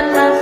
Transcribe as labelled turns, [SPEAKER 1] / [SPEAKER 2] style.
[SPEAKER 1] But